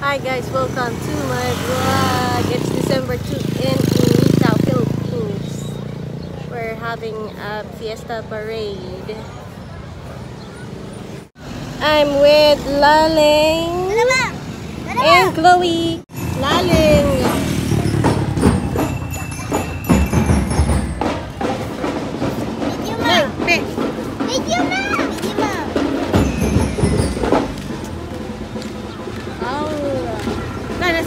Hi guys, welcome to my vlog. It's December 2 in Inita, Philippines. We're having a fiesta parade. I'm with Laling and Chloe. Laling!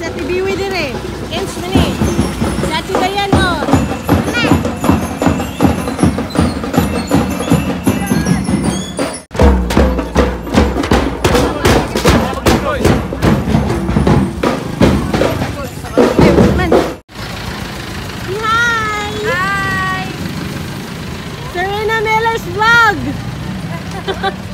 Nasa tibiwi din eh. Inch na ni. Sa. Say Hi! Hi! Serena Miller's vlog!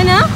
I know.